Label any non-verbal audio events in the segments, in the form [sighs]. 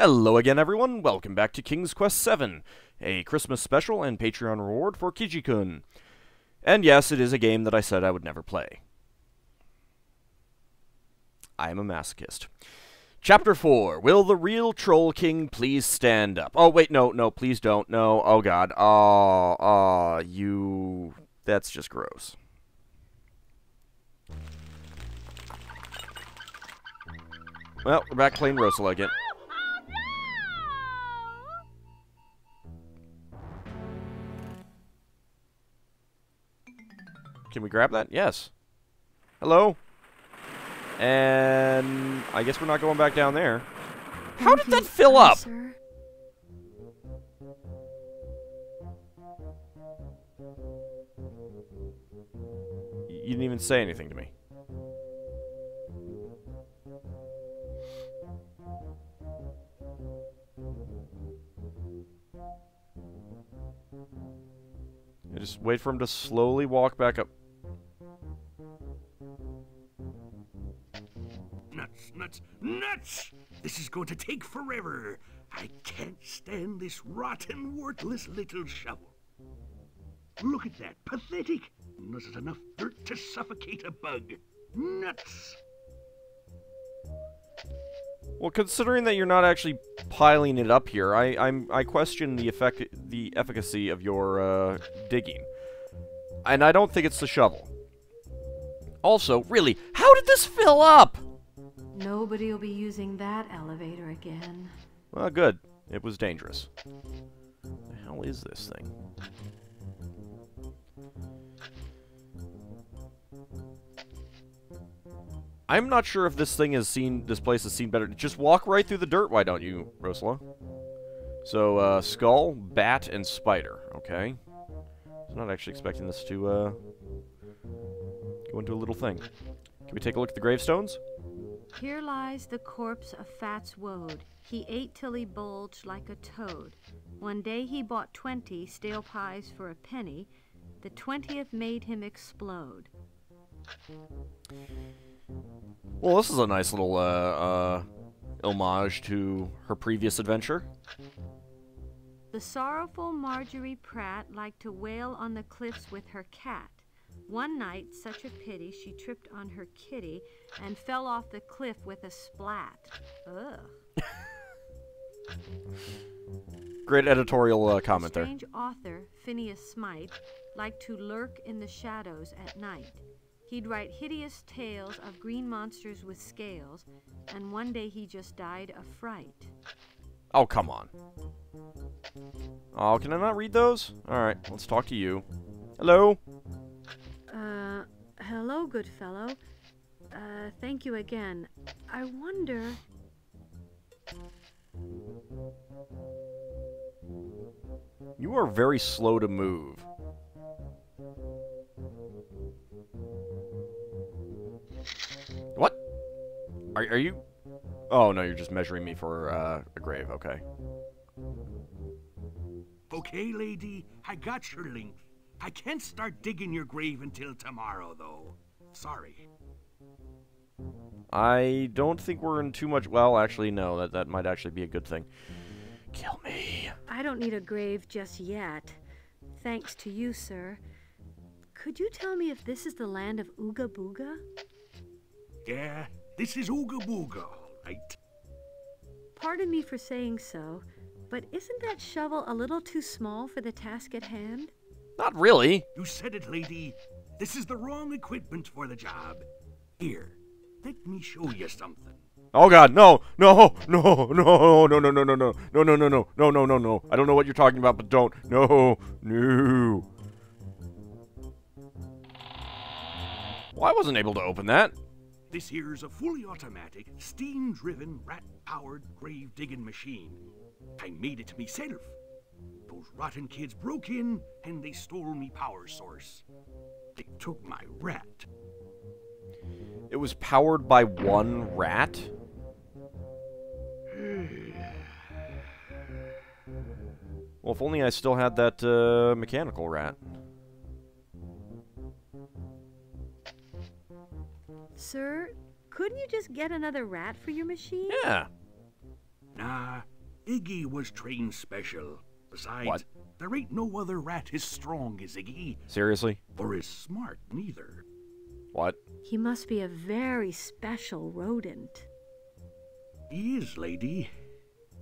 Hello again, everyone. Welcome back to King's Quest VII, a Christmas special and Patreon reward for Kijikun. And yes, it is a game that I said I would never play. I am a masochist. Chapter 4. Will the real Troll King please stand up? Oh, wait, no, no, please don't. No, oh god. Oh, oh, you... That's just gross. Well, we're back playing Rosella again. Can we grab that? Yes. Hello? And I guess we're not going back down there. How did that fill up? You didn't even say anything to me. I just wait for him to slowly walk back up. Going to take forever. I can't stand this rotten, worthless little shovel. Look at that. Pathetic. This is enough dirt to suffocate a bug. Nuts. Well, considering that you're not actually piling it up here, I I'm I question the effect the efficacy of your uh, digging, and I don't think it's the shovel. Also, really, how did this fill up? Nobody will be using that elevator again. Well, good. It was dangerous. The hell is this thing? I'm not sure if this thing has seen this place has seen better. Just walk right through the dirt, why don't you, Rosella? So, uh, skull, bat, and spider. Okay. I'm not actually expecting this to, uh, go into a little thing. Can we take a look at the gravestones? Here lies the corpse of Fats Woad. He ate till he bulged like a toad. One day he bought twenty stale pies for a penny. The twentieth made him explode. Well, this is a nice little, uh, uh, homage to her previous adventure. The sorrowful Marjorie Pratt liked to wail on the cliffs with her cat. One night, such a pity, she tripped on her kitty and fell off the cliff with a splat. Ugh. Great editorial uh, comment there. strange author, Phineas Smythe, liked to lurk in the shadows at night. He'd write hideous tales of green monsters with scales, and one day he just died of fright. Oh, come on. Oh, can I not read those? Alright, let's talk to you. Hello? Hello, good fellow. Uh, thank you again. I wonder. You are very slow to move. What? Are, are you... Oh, no, you're just measuring me for uh, a grave. Okay. Okay, lady, I got your length. I can't start digging your grave until tomorrow, though. Sorry. I don't think we're in too much... Well, actually, no. That, that might actually be a good thing. Kill me. I don't need a grave just yet. Thanks to you, sir. Could you tell me if this is the land of Ooga Booga? Yeah, this is Ooga Booga, all right. Pardon me for saying so, but isn't that shovel a little too small for the task at hand? Not really. You said it, lady. This is the wrong equipment for the job. Here, let me show you something. Oh god, no, no, no, no, no, no, no, no, no, no, no, no, no, no, no, no, no, no. I don't know what you're talking about, but don't. No, no. Well, I wasn't able to open that. This here's a fully automatic, steam-driven, rat-powered grave-digging machine. I made it myself. Those rotten kids broke in and they stole me power source. They took my rat. It was powered by one rat. Well, if only I still had that uh, mechanical rat. Sir, couldn't you just get another rat for your machine? Yeah. Nah, Iggy was trained special. Besides, What? there ain't no other rat as strong as Iggy, Seriously? or as smart neither. What? He must be a very special rodent. He is, lady.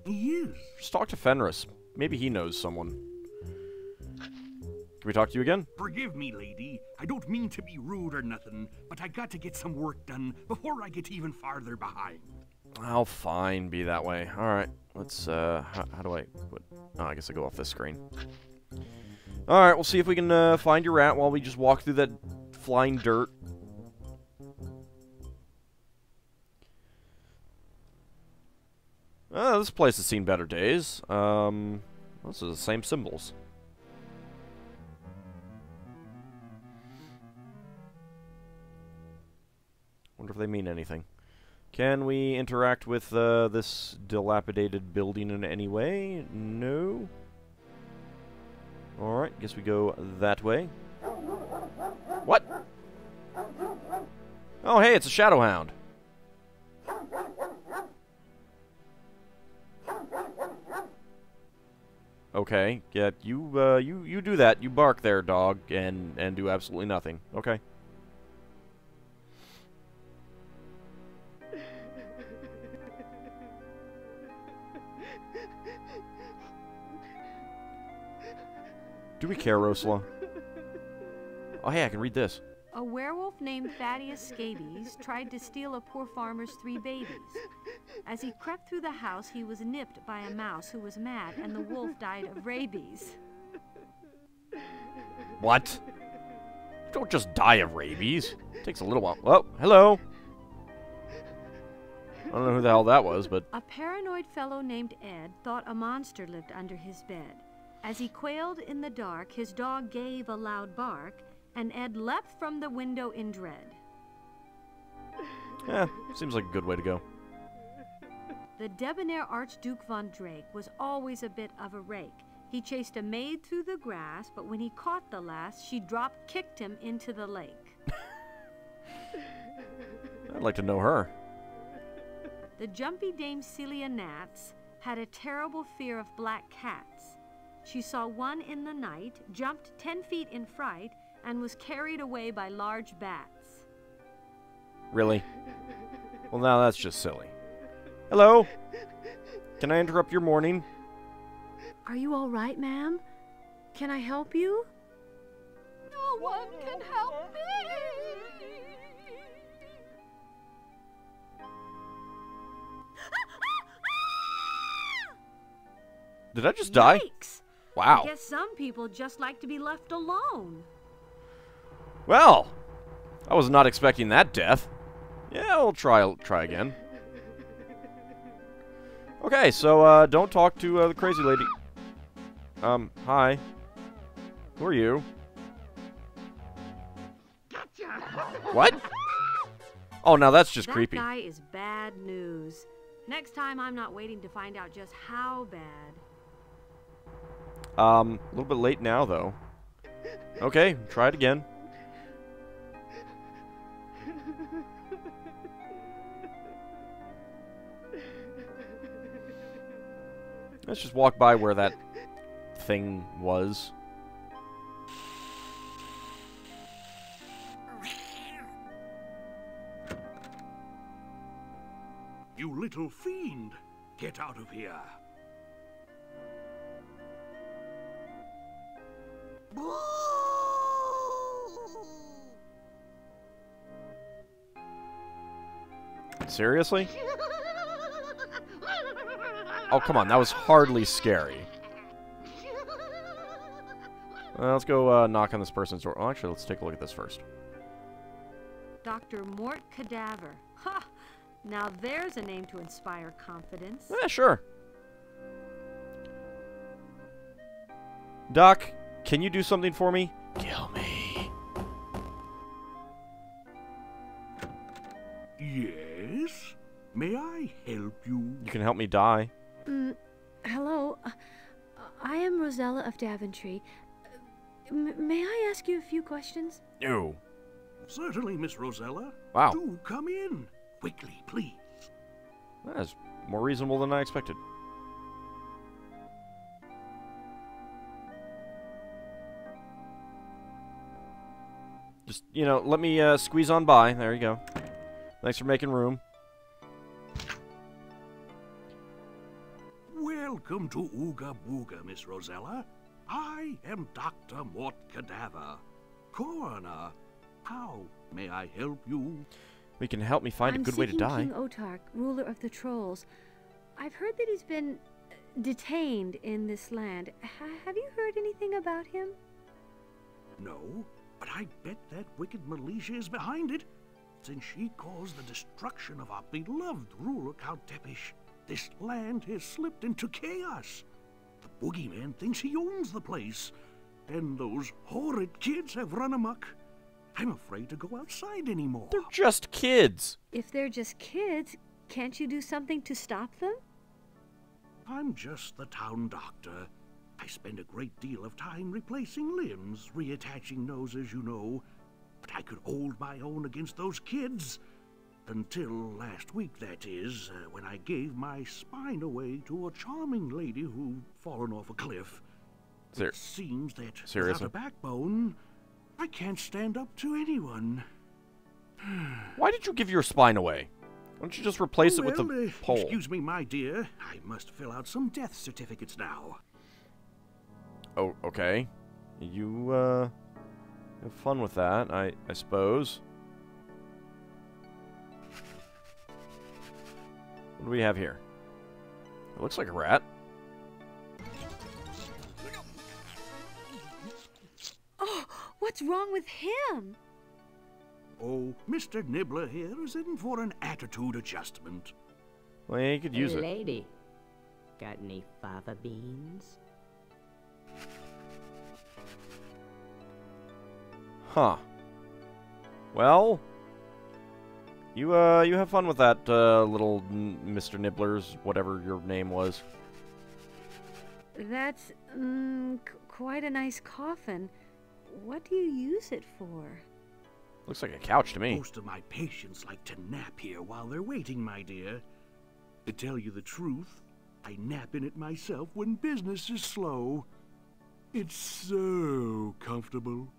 He is. Just talk to Fenris. Maybe he knows someone. Can we talk to you again? Forgive me, lady. I don't mean to be rude or nothing, but I got to get some work done before I get even farther behind. I'll fine be that way. Alright, let's, uh, how, how do I put, oh, I guess I go off this screen. Alright, we'll see if we can, uh, find your rat while we just walk through that flying dirt. Uh, this place has seen better days. Um, those are the same symbols. Wonder if they mean anything. Can we interact with uh, this dilapidated building in any way? No. Alright, guess we go that way. What? Oh, hey, it's a shadow hound. Okay, yeah, you, uh, you, you do that. You bark there, dog, and, and do absolutely nothing. Okay. Do we care, Rosella? Oh, hey, I can read this. A werewolf named Thaddeus Scabies tried to steal a poor farmer's three babies. As he crept through the house, he was nipped by a mouse who was mad, and the wolf died of rabies. What? You don't just die of rabies. It takes a little while. Oh, hello. I don't know who the hell that was, but A paranoid fellow named Ed thought a monster lived under his bed. As he quailed in the dark, his dog gave a loud bark, and Ed leapt from the window in dread. yeah, seems like a good way to go. The debonair Archduke von Drake was always a bit of a rake. He chased a maid through the grass, but when he caught the lass, she drop kicked him into the lake. [laughs] I'd like to know her. The jumpy dame Celia Nats had a terrible fear of black cats. She saw one in the night, jumped ten feet in fright, and was carried away by large bats. Really? Well, now that's just silly. Hello? Can I interrupt your morning? Are you all right, ma'am? Can I help you? No one can help me. Did I just die? Yikes! Wow. I guess some people just like to be left alone. Well, I was not expecting that death. Yeah, we'll try try again. Okay, so uh, don't talk to uh, the crazy lady. Um, hi. Who are you? What? Oh, now that's just that creepy. guy is bad news. Next time, I'm not waiting to find out just how bad. Um, a little bit late now, though. Okay, try it again. Let's just walk by where that thing was. You little fiend! Get out of here! Seriously? Oh, come on, that was hardly scary. Uh, let's go uh, knock on this person's door. Oh, actually, let's take a look at this first. Dr. Mort Cadaver. Ha! Now there's a name to inspire confidence. Yeah, sure. Doc, can you do something for me? Kill me. Yes? May I help you? You can help me die. Mm, hello. Uh, I am Rosella of Daventry. Uh, m- may I ask you a few questions? No. Certainly, Miss Rosella. Wow. Do come in. Quickly, please. That's more reasonable than I expected. Just, you know, let me uh, squeeze on by. There you go. Thanks for making room. Welcome to Ooga Booga, Miss Rosella. I am Dr. Mort Cadaver, coroner. How may I help you? We can help me find I'm a good way to seeking die. King Otar, ruler of the trolls. I've heard that he's been uh, detained in this land. Ha have you heard anything about him? No, but I bet that wicked Malicia is behind it, since she caused the destruction of our beloved ruler, Count Tsepish. This land has slipped into chaos. The boogeyman thinks he owns the place, and those horrid kids have run amok. I'm afraid to go outside anymore. They're just kids. If they're just kids, can't you do something to stop them? I'm just the town doctor. I spend a great deal of time replacing limbs, reattaching noses, you know. But I could hold my own against those kids. Until last week, that is, uh, when I gave my spine away to a charming lady who'd fallen off a cliff. Ser It seems that Seriously? without a backbone, I can't stand up to anyone. [sighs] Why did you give your spine away? Why don't you just replace it with well, a uh, pole? Excuse me, my dear. I must fill out some death certificates now. Oh, okay. You, uh, have fun with that, I, I suppose. What do we have here? It looks like a rat. Oh, what's wrong with him? Oh, Mr. Nibbler here is in for an attitude adjustment. Well, yeah, you could use hey, it. lady. Got any fava beans? Huh. Well, you, uh, you have fun with that, uh, little n- Mr. Nibblers, whatever your name was. That's mm, qu- quite a nice coffin. What do you use it for? Looks like a couch to me. Most of my patients like to nap here while they're waiting, my dear. To tell you the truth, I nap in it myself when business is slow. It's so comfortable.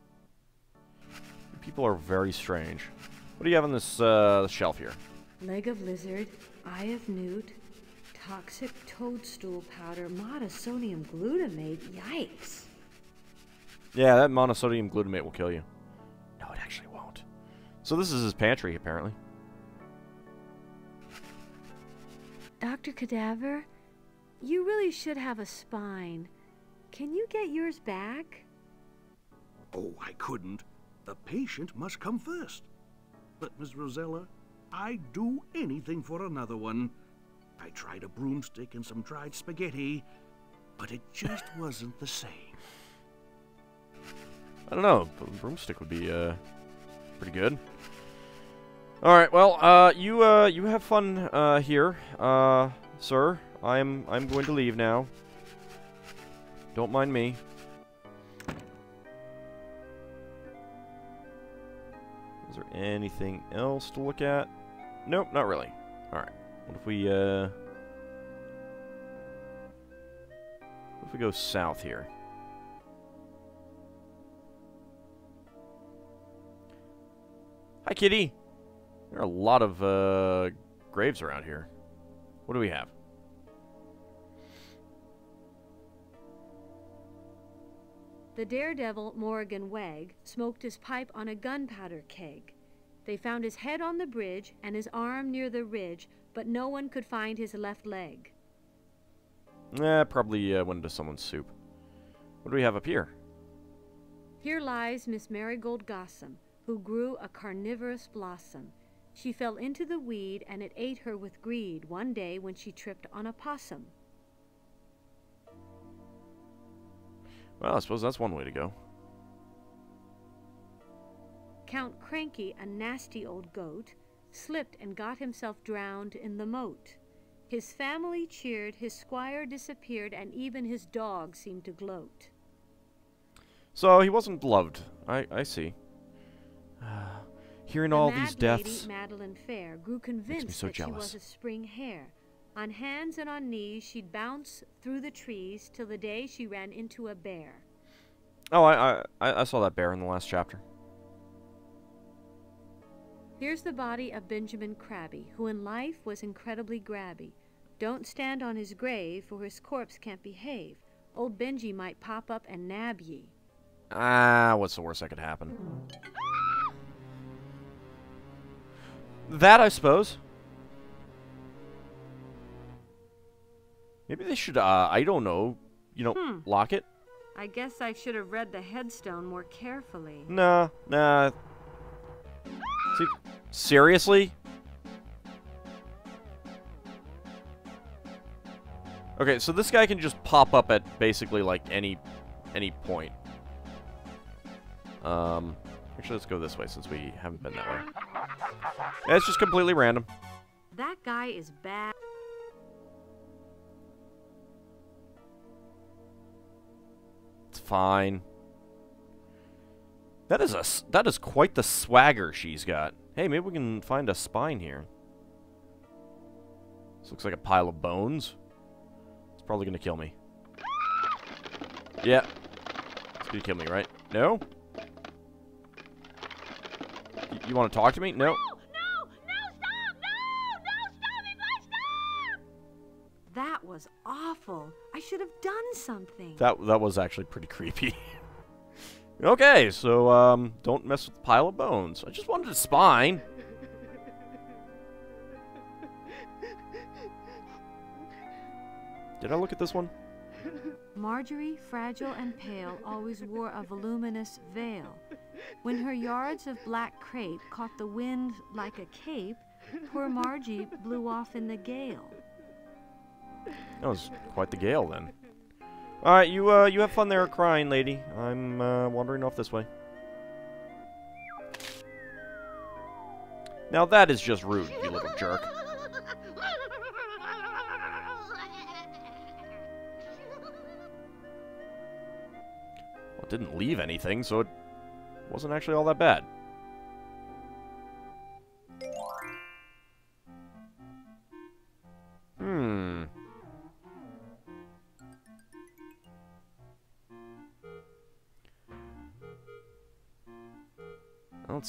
People are very strange. What do you have on this, uh, shelf here? Leg of lizard, eye of newt, toxic toadstool powder, monosodium glutamate. Yikes. Yeah, that monosodium glutamate will kill you. No, it actually won't. So this is his pantry, apparently. Dr. Cadaver, you really should have a spine. Can you get yours back? Oh, I couldn't. The patient must come first. But, Miss Rosella, I'd do anything for another one. I tried a broomstick and some dried spaghetti, but it just [laughs] wasn't the same. I don't know. A broomstick would be uh pretty good. All right. Well, uh, you uh, you have fun uh here, uh, sir. I'm I'm going to leave now. Don't mind me. Anything else to look at? Nope, not really. All right. What if we uh? What if we go south here? Hi, kitty. There are a lot of uh, graves around here. What do we have? The daredevil Morrigan Wegg smoked his pipe on a gunpowder keg. They found his head on the bridge and his arm near the ridge, but no one could find his left leg. Eh, probably uh, went into someone's soup. What do we have up here? Here lies Miss Marigold Gossom, who grew a carnivorous blossom. She fell into the weed, and it ate her with greed one day when she tripped on a possum. Well, I suppose that's one way to go. Count Cranky, a nasty old goat, slipped and got himself drowned in the moat. His family cheered, his squire disappeared, and even his dog seemed to gloat. So he wasn't loved. I I see. [sighs] Hearing the all these deaths. lady, Madeline Fair, grew convinced so that she was a spring hare. On hands and on knees, she'd bounce through the trees till the day she ran into a bear. Oh, I I I saw that bear in the last chapter. Here's the body of Benjamin Crabby, who in life was incredibly grabby. Don't stand on his grave, for his corpse can't behave. Old Benji might pop up and nab ye. Ah, what's the worst that could happen? That, I suppose. Maybe they should, uh, I don't know, you know, Hmm. lock it? I guess I should have read the headstone more carefully. Nah, nah. See, seriously? Okay, so this guy can just pop up at basically like any any point. Um, actually, let's go this way since we haven't been that way. Yeah, it's just completely random. That guy is bad. It's fine. That is a that is quite the swagger she's got. Hey, maybe we can find a spine here. This looks like a pile of bones. It's probably gonna kill me. Yeah. It's gonna kill me, right? No? Y- you want to talk to me? No? No! No! Stop! No! No! Stop me! Please stop! That was awful. I should have done something. That that was actually pretty creepy. [laughs] okay, so um, don't mess with the pile of bones. I just wanted a spine. Did I look at this one? Marjorie, fragile and pale, always wore a voluminous veil. When her yards of black crepe caught the wind like a cape, poor Margie blew off in the gale. That was quite the gale then. All right, you uh, you have fun there, crying lady. I'm uh, wandering off this way. Now that is just rude, you little jerk. Well, it didn't leave anything, so it wasn't actually all that bad.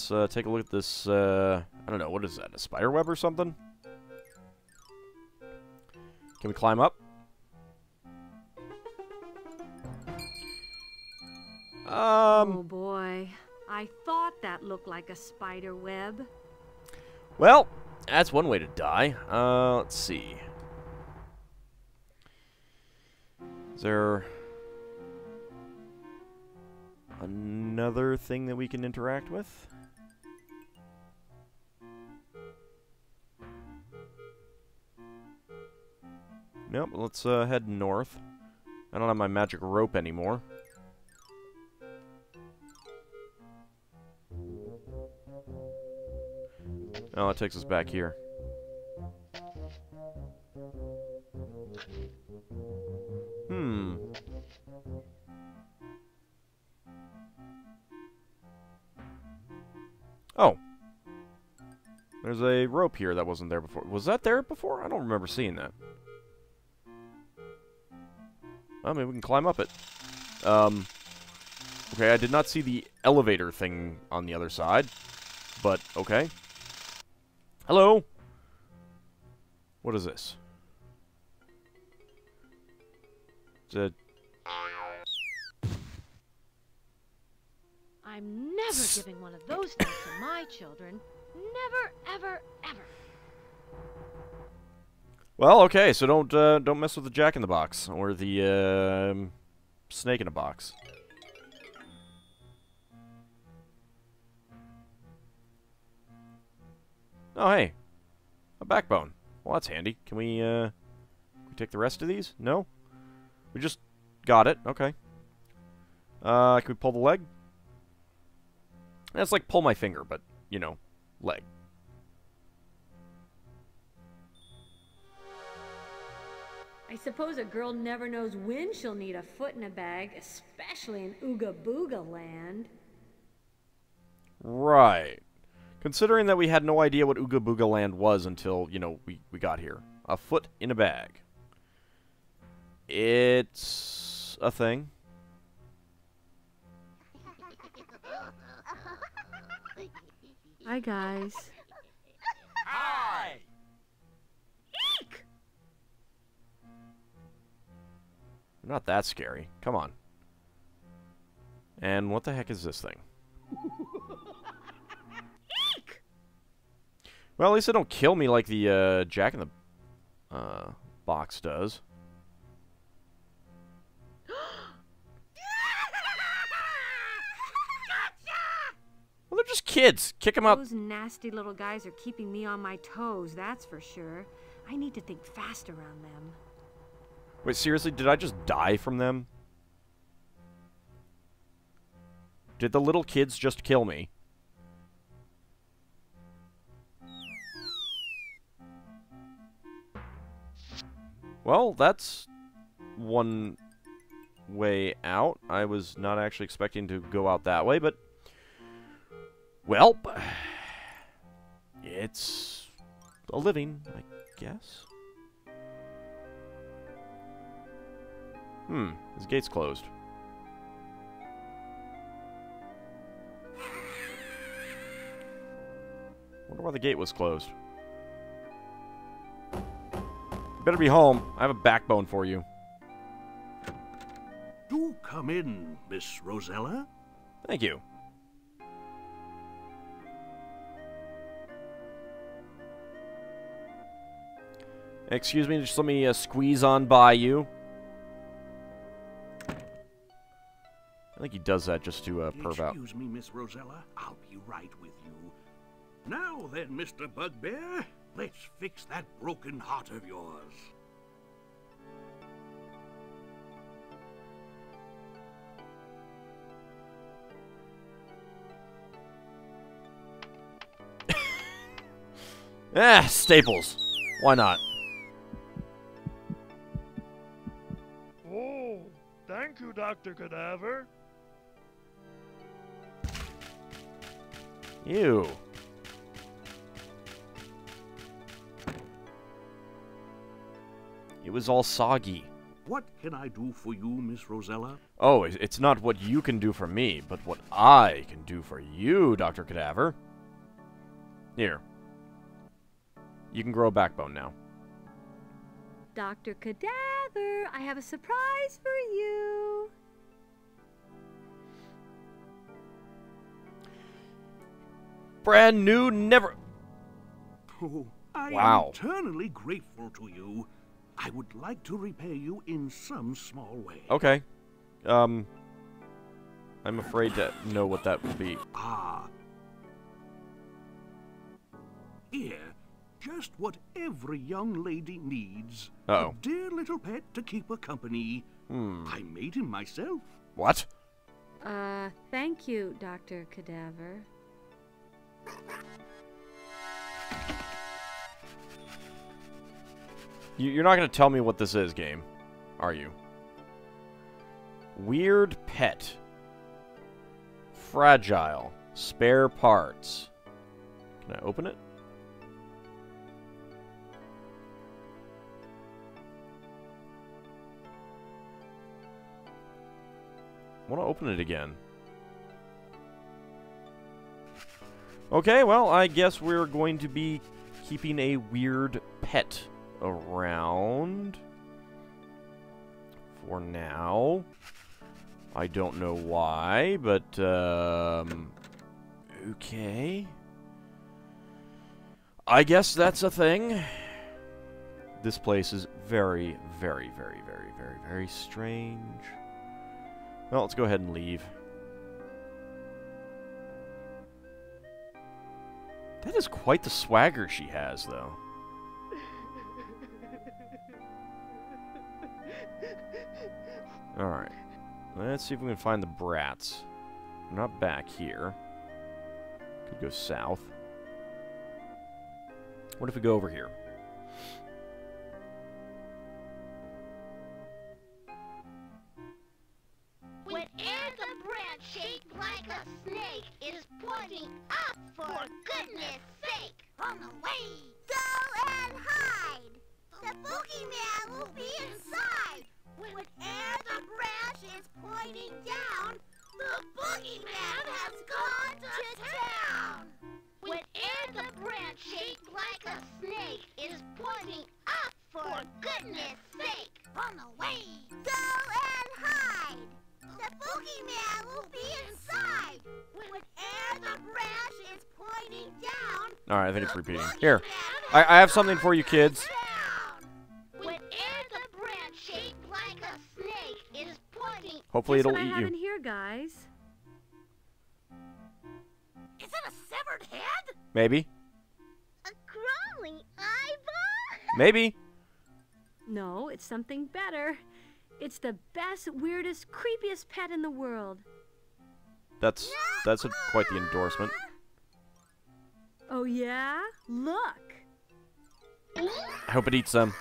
Let's uh, take a look at this. Uh, I don't know. What is that? A spider web or something? Can we climb up? Um. oh boy, I thought that looked like a spider web. Well, that's one way to die. Uh, let's see. Is there another thing that we can interact with? Nope, let's uh, head north. I don't have my magic rope anymore. Oh, it takes us back here. Hmm. Oh. There's a rope here that wasn't there before. Was that there before? I don't remember seeing that. Well, maybe we can climb up it. Um, okay, I did not see the elevator thing on the other side, but okay. Hello? What is this? It's a I'm never giving one of those things to my children. Never, ever, ever. Well, okay, so don't uh, don't mess with the Jack in the Box or the um, Snake in a Box. Oh, hey, a backbone. Well, that's handy. Can we uh, can we take the rest of these? No, we just got it. Okay. Uh, can we pull the leg? That's like pull my finger, but you know, leg. I suppose a girl never knows when she'll need a foot in a bag, especially in Ooga Booga land. Right. Considering that we had no idea what Ooga Booga Land was until, you know, we, we got here. A foot in a bag. It's a thing. Hi, guys. Hi! Not that scary. Come on. And what the heck is this thing? Eek! Well, at least it don't kill me like the uh, Jack in the uh, Box does. [gasps] Well, they're just kids. Kick them out. Those nasty little guys are keeping me on my toes, that's for sure. I need to think fast around them. Wait, seriously? Did I just die from them? Did the little kids just kill me? Well, that's one way out. I was not actually expecting to go out that way, but... Well, [sighs] it's a living, I guess. Hmm, his gate's closed. Wonder why the gate was closed. You better be home. I have a backbone for you. Do come in, Miss Rosella. Thank you. Excuse me, just let me uh, squeeze on by you. I think he does that just to uh, perv out. Excuse me, Miss Rosella. I'll be right with you. Now then, Mr. Bugbear, let's fix that broken heart of yours. [laughs] Ah, Staples. Why not? Oh, thank you, Dr. Cadaver. Ew. It was all soggy. What can I do for you, Miss Rosella? Oh, it's not what you can do for me, but what I can do for you, Dr. Cadaver. Here. You can grow a backbone now. Dr. Cadaver, I have a surprise for you. Brand new, never. Oh, I Wow. am eternally grateful to you. I would like to repay you in some small way. Okay. Um. I'm afraid to know what that would be. Ah. Here, just what every young lady needs. Uh-oh. A dear little pet to keep her company. Hmm. I made him myself. What? Uh, thank you, Dr. Cadaver. You- You're not going to tell me what this is, game, are you? Weird pet. Fragile. Spare parts. Can I open it? Want to open it again. Okay, well, I guess we're going to be keeping a weird pet around for now. I don't know why, but um okay. I guess that's a thing. This place is very, very, very, very, very, very strange. Well, let's go ahead and leave. That is quite the swagger she has, though. Alright. Let's see if we can find the brats. They're not back here. Could go south. What if we go over here? Whenever the branch shaped like a snake is pointing up, for goodness sake, run away! Go and hide! The boogeyman will be inside! Whenever the branch is pointing down, the boogeyman has gone to town! Whenever the branch shaped like a snake is pointing up, for goodness sake, run away! Go and hide! The boogeyman will be inside! Whenever the branch is pointing down... Alright, I think it's repeating. Here, I, I have something for you kids. down. Whenever the branch shaped like a snake is pointing... Hopefully it'll what I eat have in you. here, guys? Is it a severed head? Maybe. A crawling eyeball? Maybe. No, it's something better. It's the best, weirdest, creepiest pet in the world. That's that's a, quite the endorsement. Oh, yeah? Look! I hope it eats them.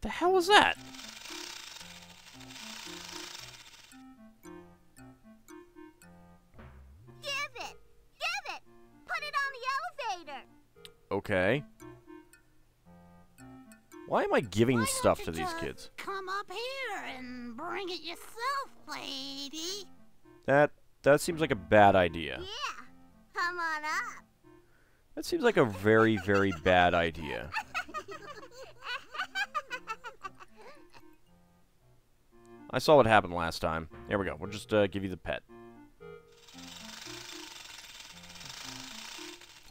The hell was that? Give it! Give it! Put it on the elevator! Okay. Why am I giving Why stuff to these kids? Come up here and bring it yourself, lady. That that seems like a bad idea. Yeah, come on up. That seems like a very very bad idea. I saw what happened last time. There we go. We'll just uh, give you the pet.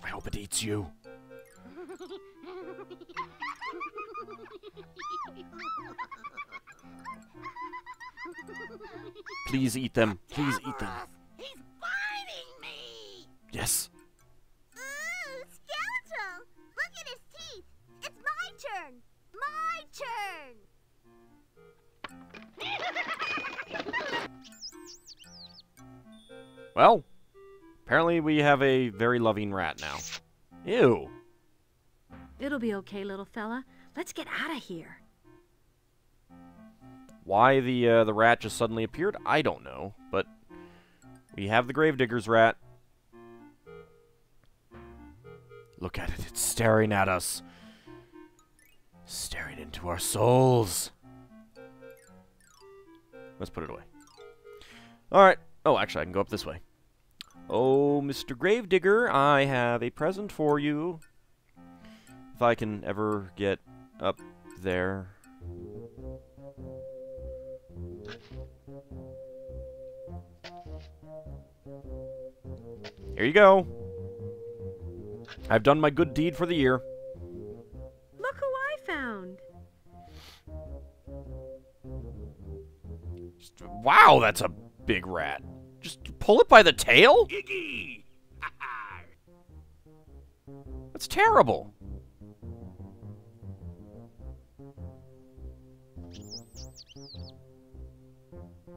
I hope it eats you. [laughs] Please eat them. Please eat them. He's biting me! Yes. Ooh, skeletal! Look at his teeth! It's my turn! My turn! [laughs] Well, apparently we have a very loving rat now. Ew. It'll be okay, little fella. Let's get out of here. Why the uh, the rat just suddenly appeared, I don't know. But we have the Gravedigger's rat. Look at it. It's staring at us. Staring into our souls. Let's put it away. Alright. Oh, actually, I can go up this way. Oh, Mr. Gravedigger, I have a present for you. If I can ever get up there. Here you go. I've done my good deed for the year. Look who I found. Wow, that's a big rat. Just pull it by the tail? Iggy! Ha ha! That's terrible.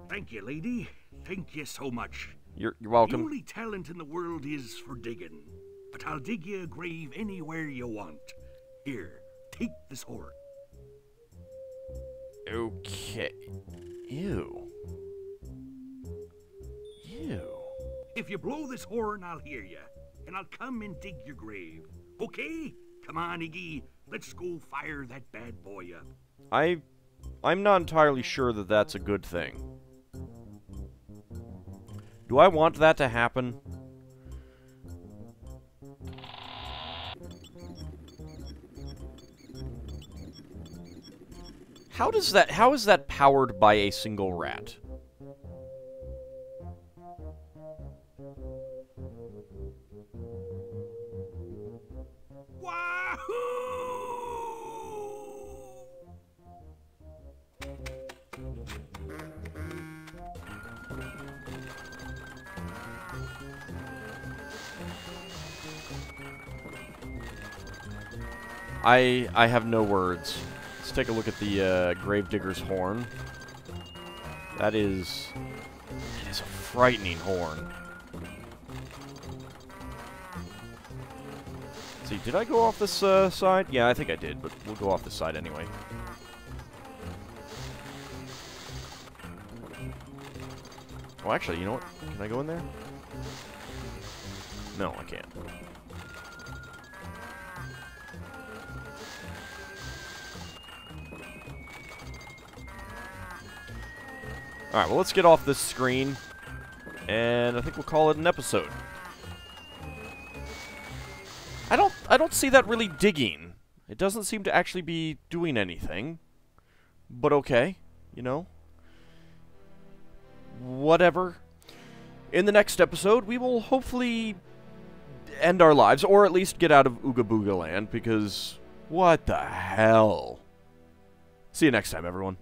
Thank you, lady. Thank you so much. You're, you're The only talent in the world is for digging. But I'll dig you a grave anywhere you want. Here, take this horn. Okay. Ew. Ew. If you blow this horn, I'll hear you. And I'll come and dig your grave. Okay? Come on, Iggy. Let's go fire that bad boy up. I, I'm not entirely sure that that's a good thing. Do I want that to happen? How does that, how is that powered by a single rat? I I have no words. Let's take a look at the uh, Gravedigger's horn. That is that is a frightening horn. Let's see, did I go off this uh, side? Yeah, I think I did, but we'll go off this side anyway. Oh, actually, you know what? Can I go in there? No, I can't. Alright, well, let's get off this screen. And I think we'll call it an episode. I don't I don't see that really digging. It doesn't seem to actually be doing anything. But okay, you know. Whatever. In the next episode, we will hopefully end our lives, or at least get out of Ooga Booga Land, because what the hell? See you next time, everyone.